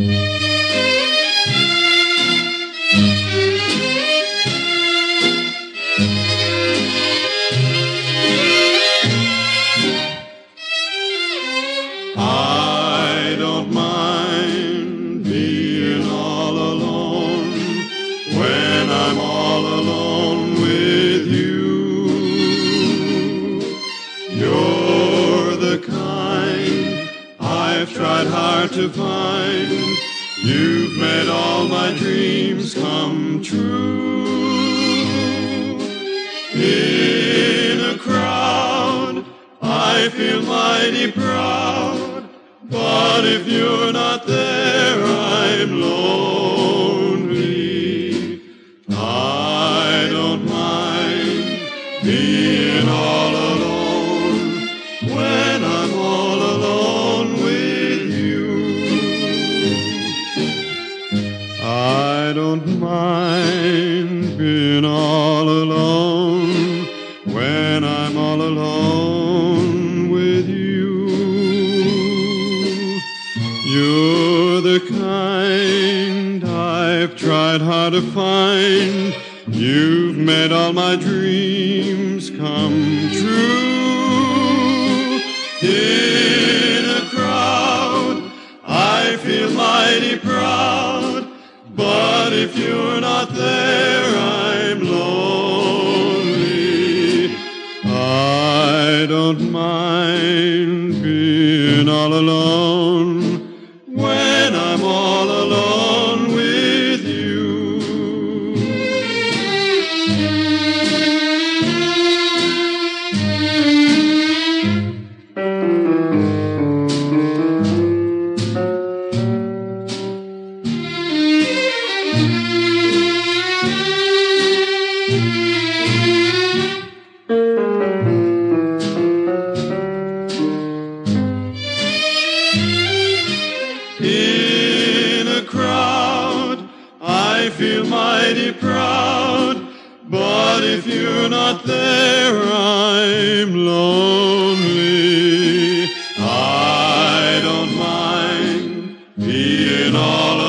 I don't mind I've tried hard to find. You've made all my dreams come true. In a crowd, I feel mighty proud. But if you're not there, I'm lonely. I don't mind being all alone Mind being all alone when I'm all alone with you. You're the kind I've tried hard to find. You've made all my dreams come true. In a crowd, I feel mighty proud. If you're not there, I'm lonely. I don't mind being all alone when I'm all alone with you. i feel mighty proud but lonely. I don't mind being all alone.